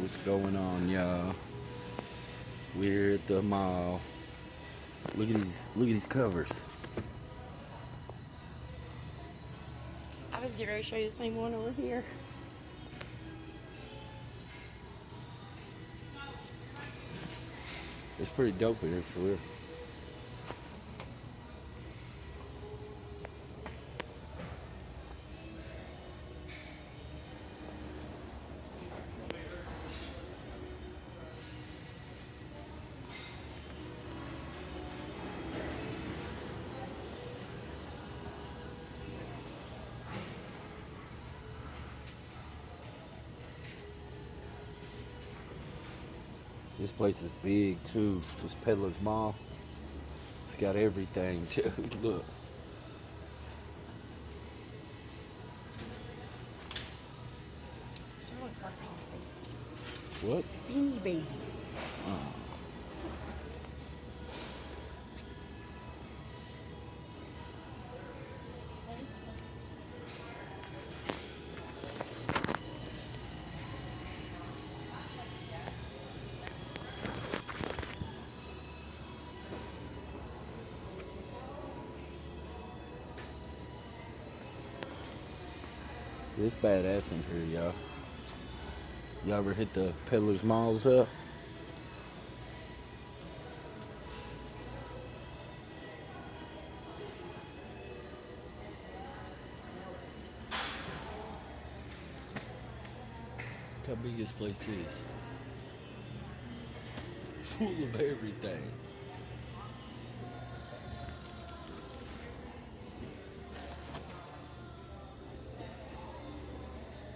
What's going on, y'all? We're at the mall. Look at these look at these covers. I was getting ready to show you the same one over here. It's pretty dope in here for real. This place is big too. This Peddler's Mall. It's got everything, dude. Look. What? Beanie Babies. Uh-uh. It's badass in here, y'all. Y'all ever hit the Peddler's Malls up? How big this place is. Full of everything.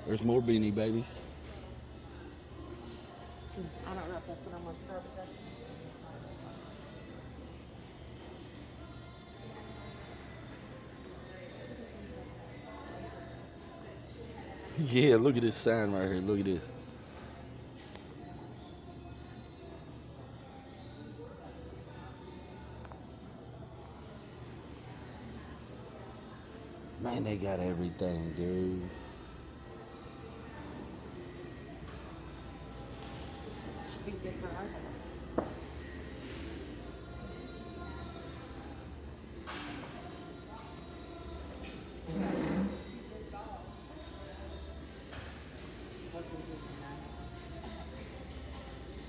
There's more beanie babies. I don't know if that's what I'm gonna serve, but that's. Yeah, look at this sign right here. Look at this. Man, they got everything, dude. This should good for our house.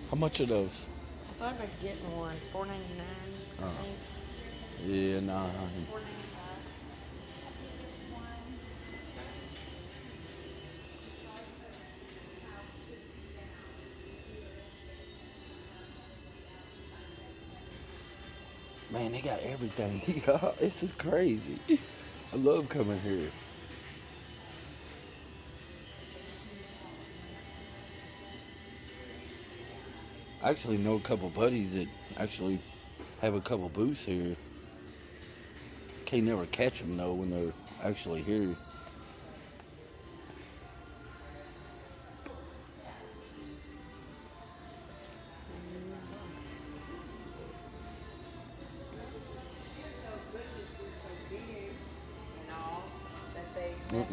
How much are those? I thought about getting one. It's four ninety nine. Oh. Uh-huh. think. Yeah, nah. Four ninety nine. Man, they got everything. This is crazy. I love coming here. I actually know a couple buddies that actually have a couple booths here. Can't never catch them though when they're actually here. To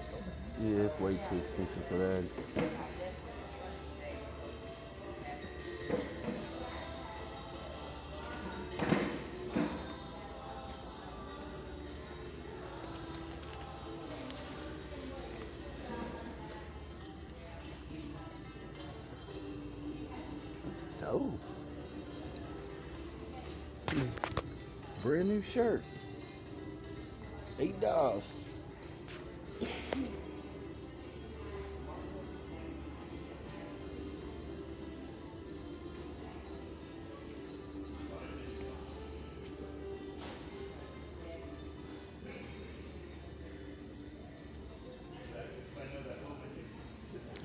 store. Yeah, it's way too expensive for that. That's dope. Brand new shirt. Eight dollars.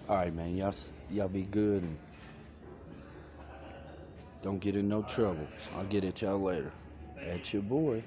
All right, man. Y'all, y'all be good and don't get in no trouble. I'll get at y'all later. At your boy.